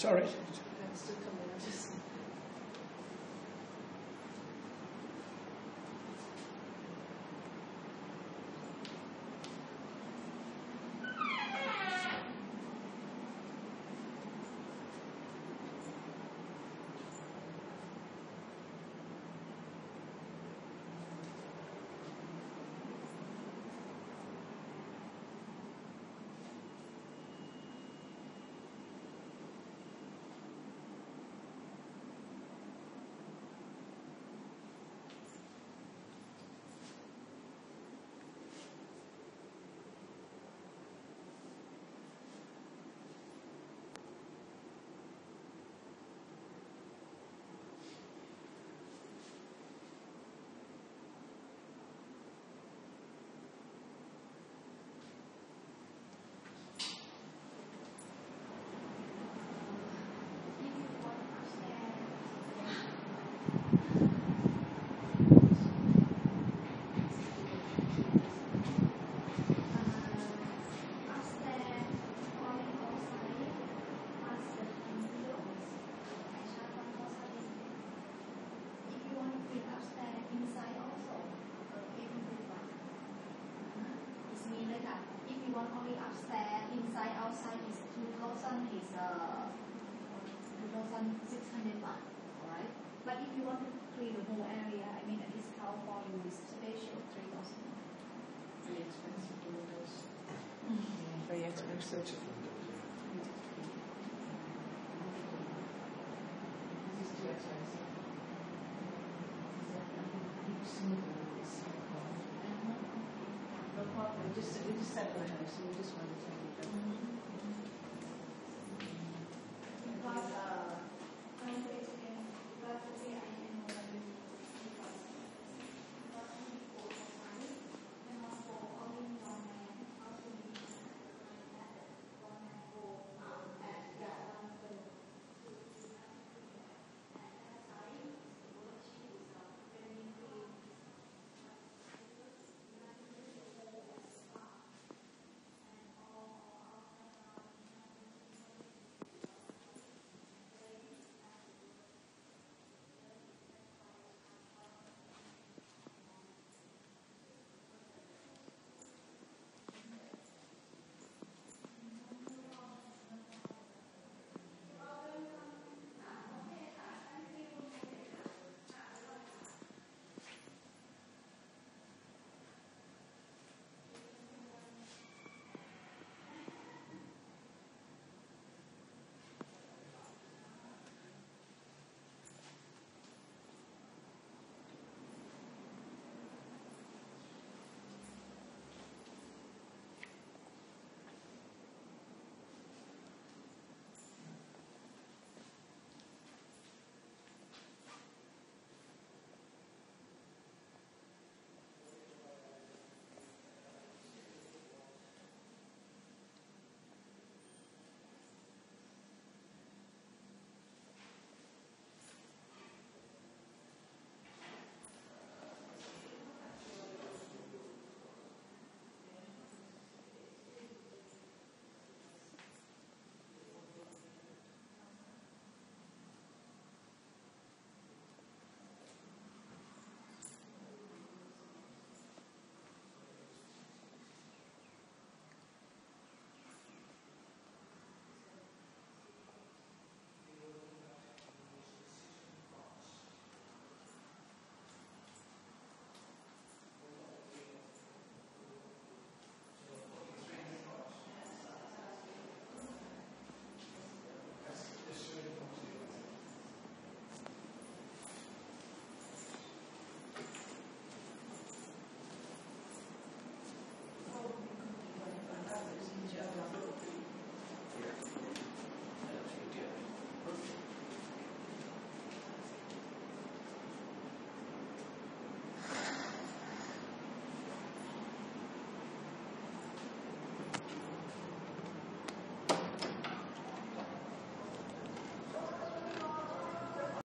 Sorry. Thanks to come in. Just want only upstairs, inside, outside is two thousand is uh two thousand six hundred baht, alright? But if you want to clean the whole area, I mean a discount for you is special three thousand. very expensive doing this. Very expensive. This is too expensive. No problem, we just, we just settled the house, so we just wanted to